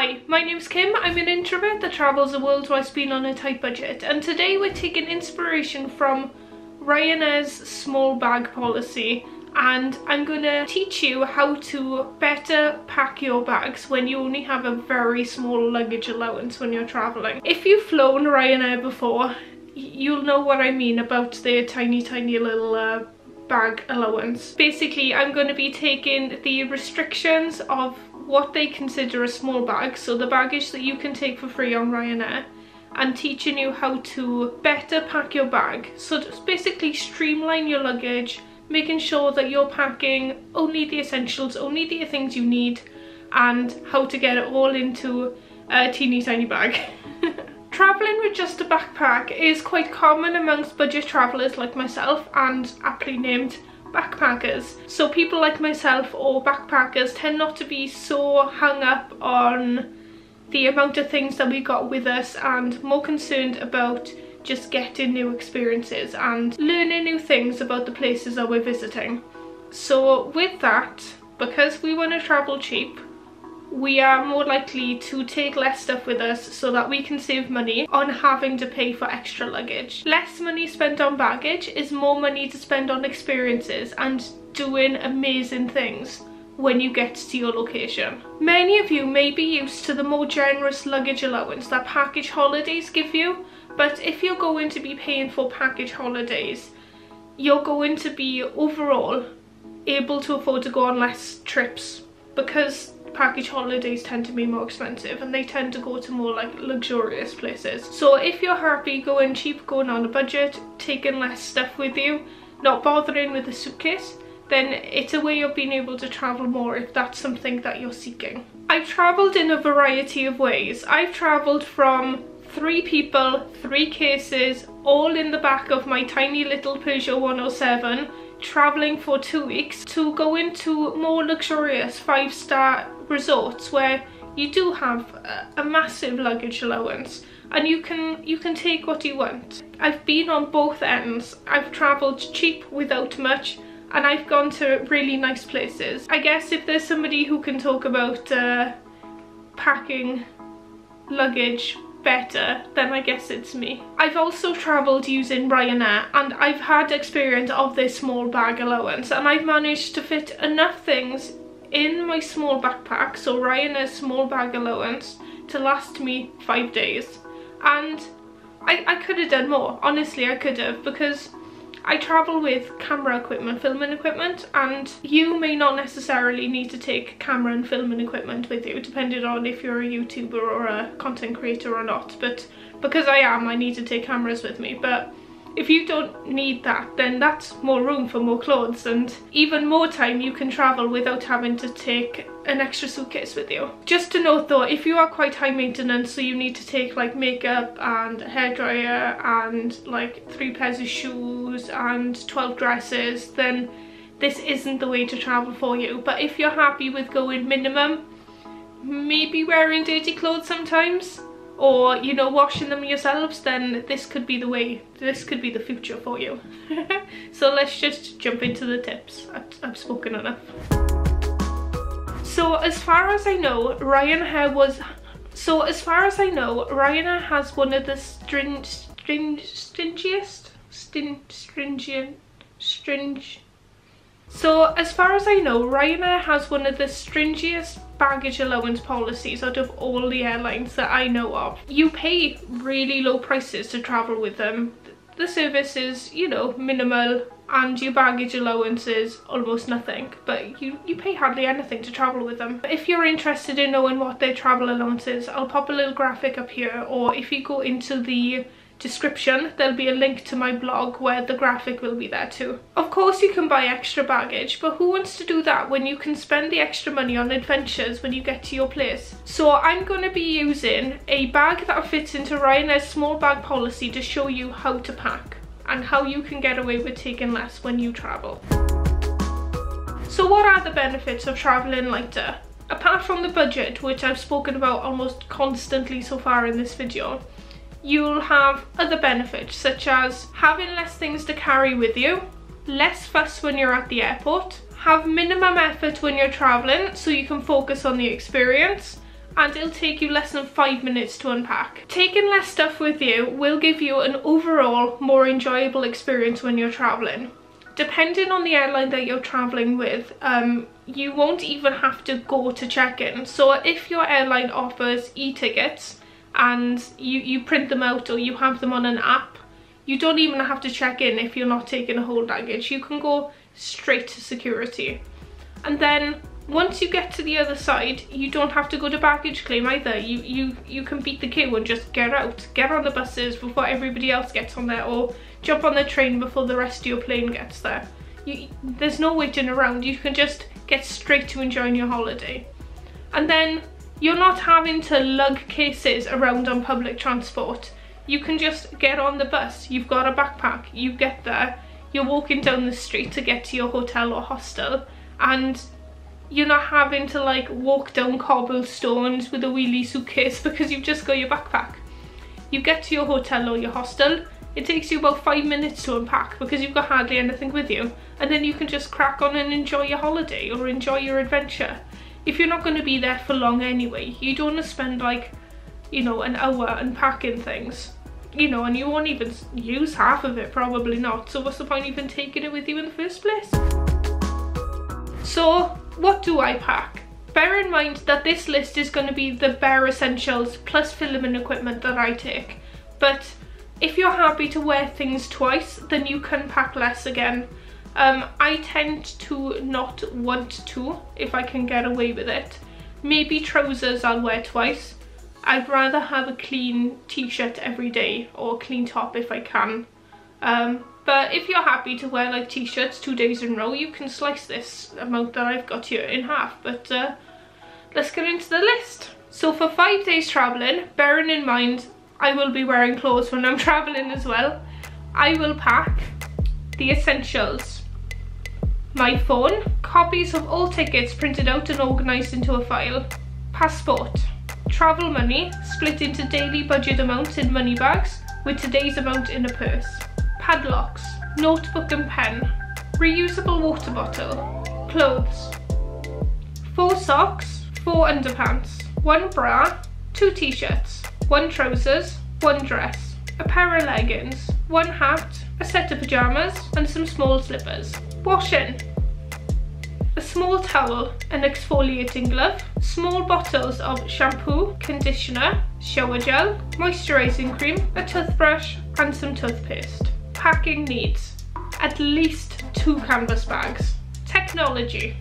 Hi, my name's Kim. I'm an introvert that travels the world whilst being on a tight budget and today we're taking inspiration from Ryanair's small bag policy and I'm gonna teach you how to better pack your bags when you only have a very small luggage allowance when you're traveling. If you've flown Ryanair before, you'll know what I mean about their tiny tiny little uh, bag allowance. Basically, I'm going to be taking the restrictions of what they consider a small bag, so the baggage that you can take for free on Ryanair, and teaching you how to better pack your bag. So just basically streamline your luggage, making sure that you're packing only the essentials, only the things you need, and how to get it all into a teeny tiny bag. Travelling with just a backpack is quite common amongst budget travellers like myself and aptly named backpackers. So people like myself or backpackers tend not to be so hung up on the amount of things that we got with us and more concerned about just getting new experiences and learning new things about the places that we're visiting. So with that, because we want to travel cheap, we are more likely to take less stuff with us so that we can save money on having to pay for extra luggage. Less money spent on baggage is more money to spend on experiences and doing amazing things when you get to your location. Many of you may be used to the more generous luggage allowance that package holidays give you, but if you're going to be paying for package holidays, you're going to be overall able to afford to go on less trips because package holidays tend to be more expensive and they tend to go to more like luxurious places. So if you're happy going cheap, going on a budget, taking less stuff with you, not bothering with a suitcase, then it's a way of being able to travel more if that's something that you're seeking. I've travelled in a variety of ways. I've travelled from three people, three cases, all in the back of my tiny little Peugeot 107 traveling for two weeks to go into more luxurious five-star resorts where you do have a, massive luggage allowance and you can you can take what you want. I've been on both ends. I've travelled cheap without much and I've gone to really nice places. I guess if there's somebody who can talk about uh, packing luggage better, then I guess it's me. I've also travelled using Ryanair and I've had experience of this small bag allowance and I've managed to fit enough things in my small backpack, so Ryanair's small bag allowance, to last me five days. And I, I could have done more, honestly I could have, because I travel with camera equipment, filming equipment, and you may not necessarily need to take camera and filming equipment with you, depending on if you're a YouTuber or a content creator or not. But because I am, I need to take cameras with me. But if you don't need that, then that's more room for more clothes and even more time you can travel without having to take an extra suitcase with you. Just to note though, if you are quite high maintenance, so you need to take like makeup and a hairdryer and like three pairs of shoes and 12 dresses, then this isn't the way to travel for you. But if you're happy with going minimum, maybe wearing dirty clothes sometimes, or you know washing them yourselves then this could be the way this could be the future for you. So let's just jump into the tips. I've, spoken enough. So as far as I know Ryanair was so as far as I know Ryanair has one of the string string stringiest stin stringent stringe so as far as I know, Ryanair has one of the stringiest baggage allowance policies out of all the airlines that I know of. You pay really low prices to travel with them. The service is, you know, minimal and your baggage allowance is almost nothing but you you pay hardly anything to travel with them if you're interested in knowing what their travel allowance is i'll pop a little graphic up here or if you go into the description there'll be a link to my blog where the graphic will be there too. Of course you can buy extra baggage but who wants to do that when you can spend the extra money on adventures when you get to your place. So I'm going to be using a bag that fits into Ryanair's small bag policy to show you how to pack and how you can get away with taking less when you travel. So what are the benefits of travelling lighter? Apart from the budget, which I've spoken about almost constantly so far in this video, you'll have other benefits such as having less things to carry with you, less fuss when you're at the airport, have minimum effort when you're traveling so you can focus on the experience, and it'll take you less than five minutes to unpack. Taking less stuff with you will give you an overall more enjoyable experience when you're traveling. Depending on the airline that you're traveling with, um, you won't even have to go to check-in. So if your airline offers e-tickets and you, you print them out or you have them on an app, you don't even have to check in if you're not taking a hold luggage. You can go straight to security. And then once you get to the other side, you don't have to go to baggage claim either. You, you, you can beat the queue and just get out. Get on the buses before everybody else gets on there or jump on the train before the rest of your plane gets there. You, there's no waiting around. You can just get straight to enjoying your holiday. And then you're not having to lug cases around on public transport. You can just get on the bus. You've got a backpack. You get there. You're walking down the street to get to your hotel or hostel and you're not having to like walk down cobblestones with a wheelie suitcase because you've just got your backpack. You get to your hotel or your hostel, it takes you about five minutes to unpack because you've got hardly anything with you and then you can just crack on and enjoy your holiday or enjoy your adventure. If you're not going to be there for long anyway, you don't want to spend like, you know, an hour unpacking things. You know, and you won't even use half of it, probably not. So what's the point even taking it with you in the first place? So what do I pack? Bear in mind that this list is going to be the bare essentials plus filming equipment that I take. But if you're happy to wear things twice, then you can pack less again. Um, I tend to not want to if I can get away with it. Maybe trousers I'll wear twice. I'd rather have a clean t-shirt every day or clean top if I can. Um, but if you're happy to wear like t-shirts two days in a row, you can slice this amount that I've got here in half. But uh, let's get into the list. So for five days traveling, bearing in mind I will be wearing clothes when I'm traveling as well, I will pack the essentials. My phone, copies of all tickets printed out and organised into a file, passport, travel money split into daily budget amounts in money bags with today's amount in a purse. Padlocks, notebook and pen, reusable water bottle, clothes, four socks, four underpants, one bra, two t-shirts, one trousers, one dress, a pair of leggings, one hat, a set of pyjamas and some small slippers. Washing, a small towel, an exfoliating glove, small bottles of shampoo, conditioner, shower gel, moisturising cream, a toothbrush and some toothpaste packing needs at least two canvas bags. Technology.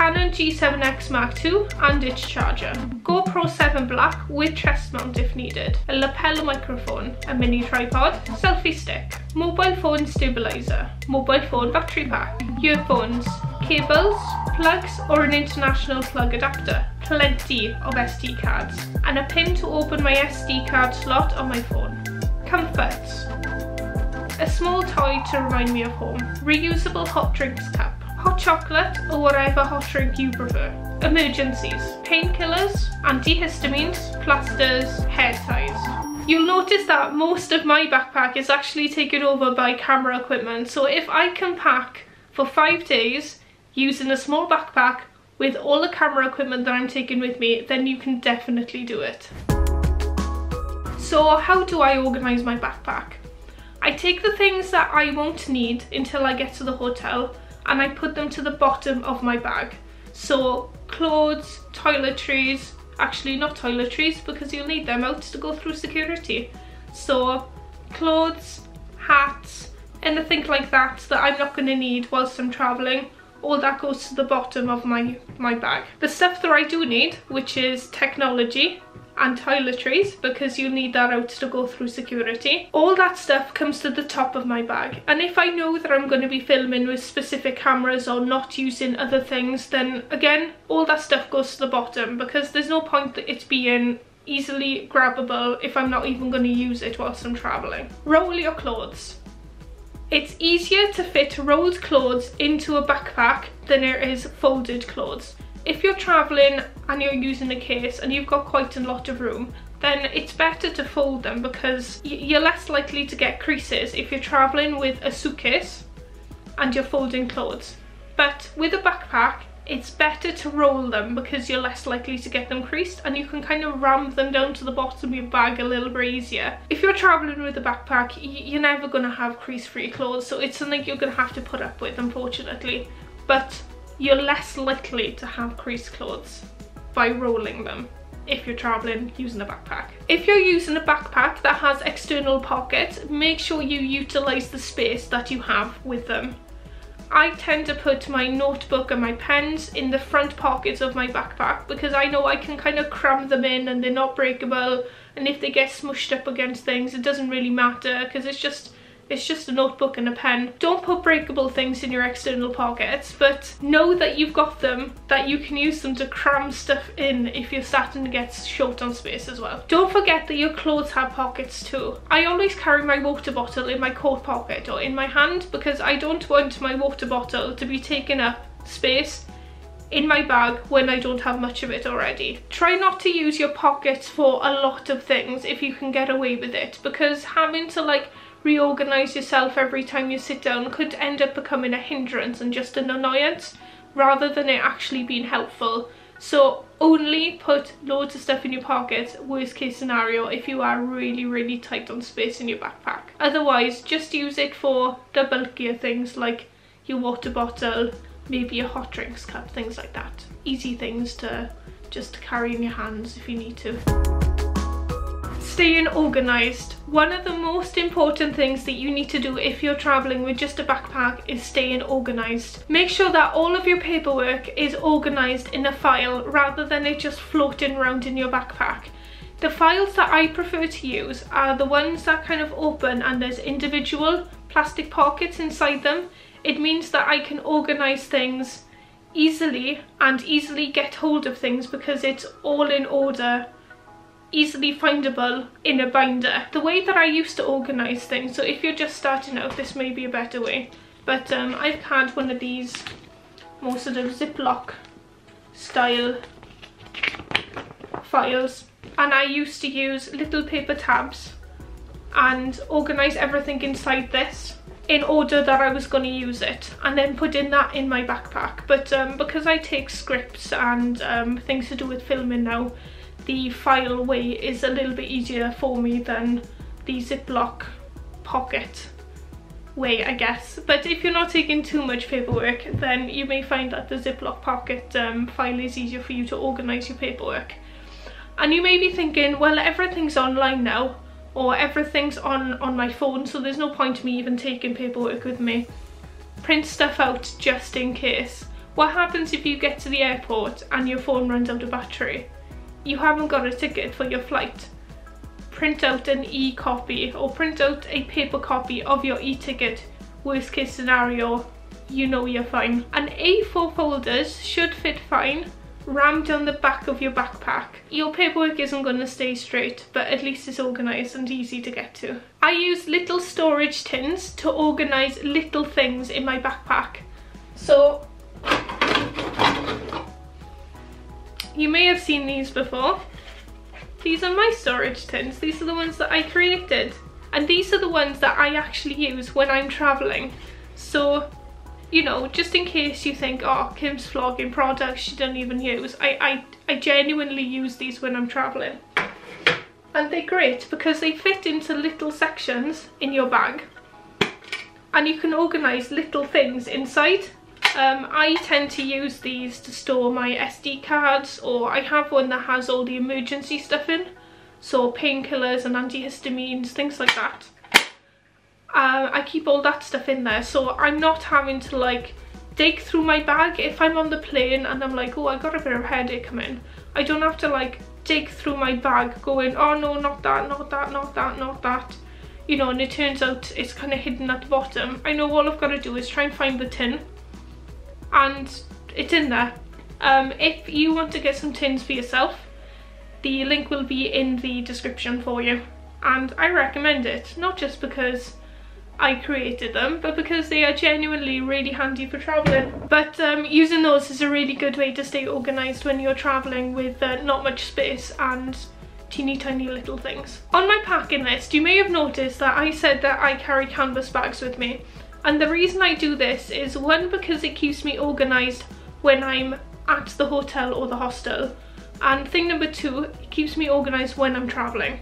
Canon G7X Mark II and its charger. GoPro 7 Black with chest mount if needed. A lapel microphone, a mini tripod, selfie stick, mobile phone stabilizer, mobile phone battery pack, earphones, cables, plugs or an international plug adapter, plenty of SD cards, and a pin to open my SD card slot on my phone. Comforts a small toy to remind me of home, reusable hot drinks cup, hot chocolate or whatever hot drink you prefer, emergencies, painkillers, antihistamines, plasters, hair ties. You'll notice that most of my backpack is actually taken over by camera equipment so if I can pack for five days using a small backpack with all the camera equipment that I'm taking with me then you can definitely do it. So how do I organise my backpack? I take the things that I won't need until I get to the hotel and I put them to the bottom of my bag. So clothes, toiletries, actually not toiletries because you'll need them out to go through security. So clothes, hats, anything like that that I'm not going to need whilst I'm travelling all that goes to the bottom of my my bag the stuff that i do need which is technology and toiletries because you need that out to go through security. All that stuff comes to the top of my bag and if I know that I'm going to be filming with specific cameras or not using other things then again all that stuff goes to the bottom because there's no point that it being easily grabbable if I'm not even going to use it whilst I'm travelling. Roll your clothes. It's easier to fit rolled clothes into a backpack than it is folded clothes. If you're traveling and you're using a case and you've got quite a lot of room, then it's better to fold them because you're less likely to get creases if you're traveling with a suitcase and you're folding clothes. But with a backpack, it's better to roll them because you're less likely to get them creased and you can kind of ram them down to the bottom of your bag a little bit easier. If you're travelling with a backpack, you're never going to have crease-free clothes, so it's something you're going to have to put up with, unfortunately. But you're less likely to have creased clothes by rolling them if you're traveling using a backpack. If you're using a backpack that has external pockets, make sure you utilize the space that you have with them. I tend to put my notebook and my pens in the front pockets of my backpack because I know I can kind of cram them in and they're not breakable and if they get smushed up against things it doesn't really matter because it's just it's just a notebook and a pen. Don't put breakable things in your external pockets, but know that you've got them, that you can use them to cram stuff in if you're starting to get short on space as well. Don't forget that your clothes have pockets too. I always carry my water bottle in my coat pocket or in my hand because I don't want my water bottle to be taking up space in my bag when I don't have much of it already. Try not to use your pockets for a lot of things if you can get away with it because having to like reorganize yourself every time you sit down could end up becoming a hindrance and just an annoyance rather than it actually being helpful. So only put loads of stuff in your pockets, worst case scenario, if you are really, really tight on space in your backpack. Otherwise, just use it for the bulkier things like your water bottle, maybe a hot drinks cup, things like that. Easy things to just carry in your hands if you need to staying organised. One of the most important things that you need to do if you're travelling with just a backpack is staying organised. Make sure that all of your paperwork is organised in a file rather than it just floating around in your backpack. The files that I prefer to use are the ones that kind of open and there's individual plastic pockets inside them. It means that I can organise things easily and easily get hold of things because it's all in order easily findable in a binder. The way that I used to organise things, so if you're just starting out, this may be a better way. But um, I've had one of these more sort of Ziploc style files and I used to use little paper tabs and organise everything inside this in order that I was going to use it and then put in that in my backpack but um, because I take scripts and um, things to do with filming now the file way is a little bit easier for me than the Ziploc pocket way I guess. But if you're not taking too much paperwork then you may find that the Ziploc pocket um, file is easier for you to organise your paperwork. And you may be thinking well everything's online now or everything's on on my phone so there's no point me even taking paperwork with me. Print stuff out just in case. What happens if you get to the airport and your phone runs out of battery you haven't got a ticket for your flight, print out an e-copy or print out a paper copy of your e-ticket. Worst case scenario, you know you're fine. And A4 folders should fit fine rammed on the back of your backpack. Your paperwork isn't going to stay straight, but at least it's organised and easy to get to. I use little storage tins to organise little things in my backpack. So You may have seen these before. These are my storage tins. These are the ones that I created. And these are the ones that I actually use when I'm traveling. So, you know, just in case you think, oh, Kim's vlogging products she doesn't even use, I, I, I genuinely use these when I'm traveling. And they're great because they fit into little sections in your bag. And you can organise little things inside um, I tend to use these to store my SD cards or I have one that has all the emergency stuff in. So painkillers and antihistamines, things like that. Uh, I keep all that stuff in there so I'm not having to like dig through my bag if I'm on the plane and I'm like oh I got a bit of headache coming. I don't have to like dig through my bag going oh no not that, not that, not that, not that. You know and it turns out it's kind of hidden at the bottom. I know all I've got to do is try and find the tin and it's in there. Um, if you want to get some tins for yourself, the link will be in the description for you. And I recommend it, not just because I created them, but because they are genuinely really handy for travelling. But um, using those is a really good way to stay organised when you're travelling with uh, not much space and teeny tiny little things. On my packing list, you may have noticed that I said that I carry canvas bags with me. And the reason I do this is one because it keeps me organised when I'm at the hotel or the hostel. And thing number two, it keeps me organised when I'm travelling.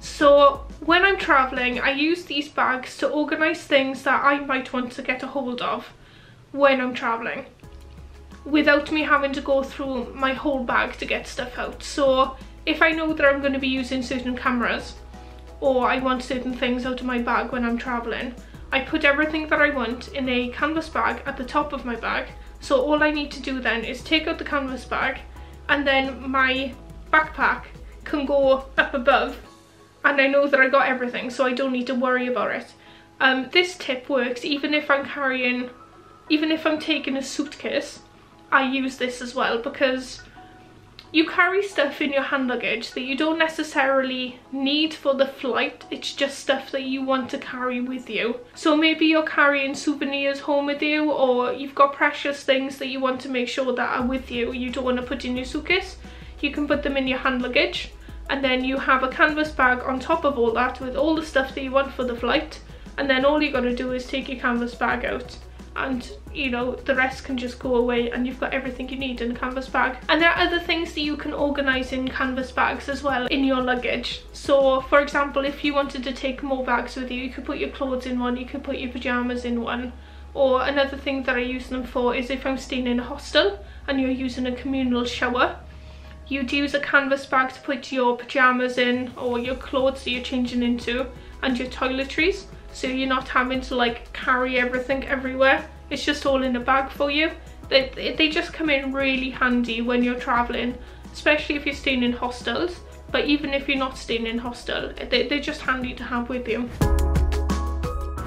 So when I'm travelling, I use these bags to organise things that I might want to get a hold of when I'm travelling without me having to go through my whole bag to get stuff out. So if I know that I'm going to be using certain cameras or I want certain things out of my bag when I'm travelling, I put everything that I want in a canvas bag at the top of my bag. So all I need to do then is take out the canvas bag and then my backpack can go up above and I know that I got everything so I don't need to worry about it. Um, this tip works even if I'm carrying, even if I'm taking a suitcase, I use this as well because you carry stuff in your hand luggage that you don't necessarily need for the flight, it's just stuff that you want to carry with you. So maybe you're carrying souvenirs home with you or you've got precious things that you want to make sure that are with you, you don't want to put in your suitcase. You can put them in your hand luggage and then you have a canvas bag on top of all that with all the stuff that you want for the flight and then all you got to do is take your canvas bag out and you know the rest can just go away and you've got everything you need in a canvas bag. And there are other things that you can organize in canvas bags as well in your luggage. So for example if you wanted to take more bags with you you could put your clothes in one you could put your pajamas in one. Or another thing that I use them for is if I'm staying in a hostel and you're using a communal shower you'd use a canvas bag to put your pajamas in or your clothes that you're changing into and your toiletries. So you're not having to like carry everything everywhere it's just all in a bag for you they, they just come in really handy when you're traveling especially if you're staying in hostels but even if you're not staying in hostel they, they're just handy to have with you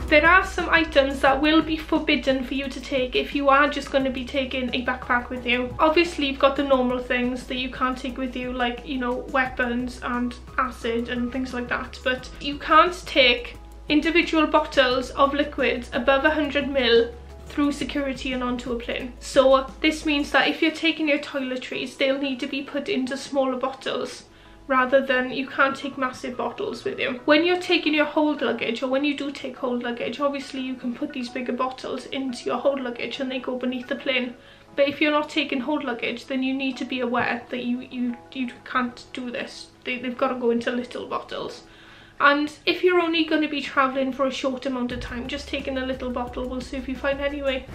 there are some items that will be forbidden for you to take if you are just going to be taking a backpack with you. Obviously you've got the normal things that you can't take with you like, you know, weapons and acid and things like that. But you can't take individual bottles of liquids above 100ml through security and onto a plane. So uh, this means that if you're taking your toiletries, they'll need to be put into smaller bottles rather than you can't take massive bottles with you. When you're taking your hold luggage or when you do take hold luggage, obviously you can put these bigger bottles into your hold luggage and they go beneath the plane. But if you're not taking hold luggage, then you need to be aware that you, you, you can't do this. They, they've got to go into little bottles. And if you're only going to be travelling for a short amount of time, just taking a little bottle will serve you fine anyway.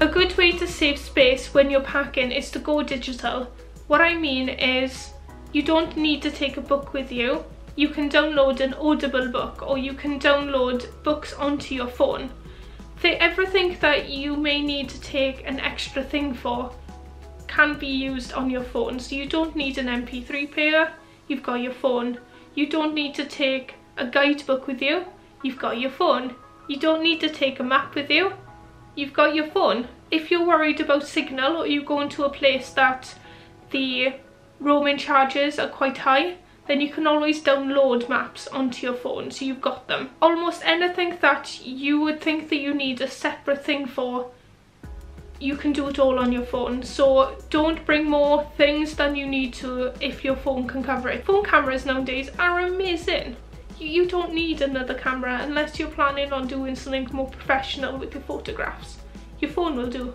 A good way to save space when you're packing is to go digital. What I mean is you don't need to take a book with you. You can download an Audible book or you can download books onto your phone. everything that you may need to take an extra thing for can be used on your phone. So you don't need an MP3 player, you've got your phone. You don't need to take a guidebook with you, you've got your phone. You don't need to take a map with you, you've got your phone. If you're worried about signal or you go into a place that the roaming charges are quite high, then you can always download maps onto your phone so you've got them. Almost anything that you would think that you need a separate thing for you can do it all on your phone so don't bring more things than you need to if your phone can cover it phone cameras nowadays are amazing you don't need another camera unless you're planning on doing something more professional with your photographs your phone will do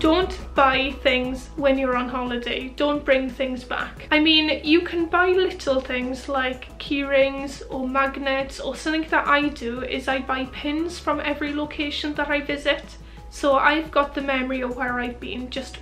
don't buy things when you're on holiday. Don't bring things back. I mean, you can buy little things like key rings or magnets or something that I do is I buy pins from every location that I visit. So I've got the memory of where I've been just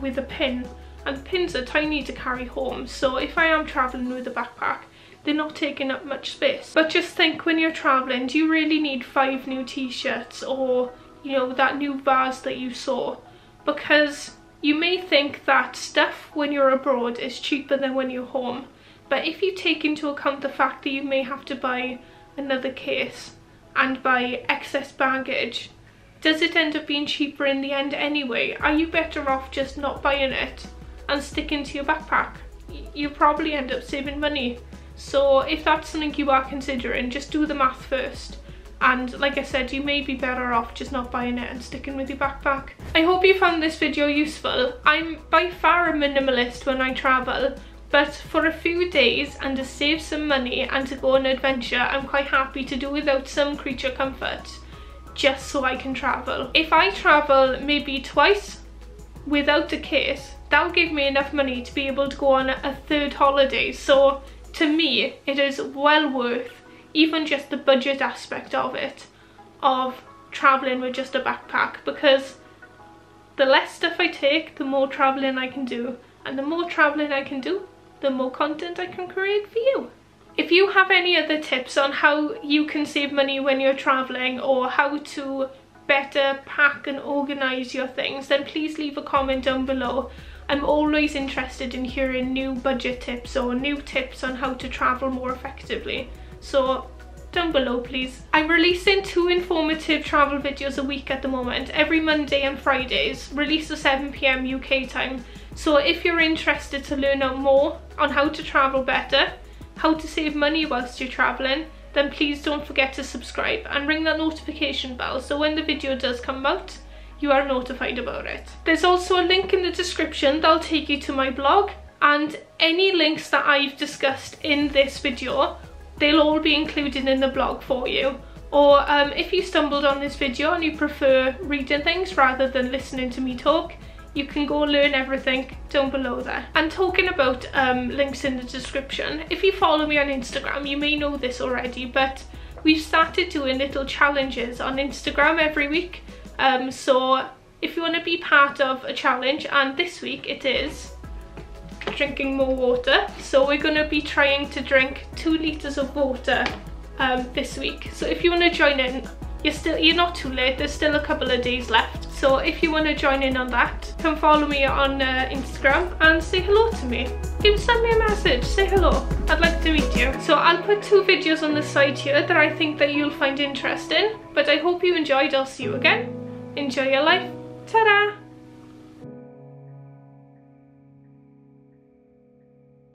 with a pin and pins are tiny to carry home so if I am travelling with a backpack they're not taking up much space. But just think when you're travelling, do you really need five new t-shirts or you know that new vase that you saw? Because you may think that stuff when you're abroad is cheaper than when you're home but if you take into account the fact that you may have to buy another case and buy excess baggage does it end up being cheaper in the end anyway? Are you better off just not buying it and sticking to your backpack? You probably end up saving money. So if that's something you are considering, just do the math first. And like I said, you may be better off just not buying it and sticking with your backpack. I hope you found this video useful. I'm by far a minimalist when I travel, but for a few days and to save some money and to go on an adventure, I'm quite happy to do without some creature comfort just so I can travel. If I travel maybe twice without a case, that'll give me enough money to be able to go on a third holiday. So to me, it is well worth even just the budget aspect of it, of traveling with just a backpack because the less stuff I take, the more traveling I can do. And the more traveling I can do, the more content I can create for you. If you have any other tips on how you can save money when you're traveling or how to better pack and organise your things, then please leave a comment down below. I'm always interested in hearing new budget tips or new tips on how to travel more effectively. So down below please. I'm releasing two informative travel videos a week at the moment, every Monday and Fridays, released at 7pm UK time. So if you're interested to learn out more on how to travel better, how to save money whilst you're travelling, then please don't forget to subscribe and ring that notification bell so when the video does come out, you are notified about it. There's also a link in the description that'll take you to my blog and any links that I've discussed in this video they'll all be included in the blog for you. Or um, if you stumbled on this video and you prefer reading things rather than listening to me talk, you can go learn everything down below there. And talking about um, links in the description, if you follow me on Instagram, you may know this already, but we've started doing little challenges on Instagram every week. Um, so if you want to be part of a challenge, and this week it is drinking more water. So we're going to be trying to drink two litres of water um, this week. So if you want to join in, you're still you're not too late there's still a couple of days left So if you want to join in on that, come follow me on uh, Instagram and say hello to me. Give send me a message, say hello. I'd like to meet you. So I'll put two videos on the side here that I think that you'll find interesting. But I hope you enjoyed. I'll see you again. Enjoy your life. Ta-da!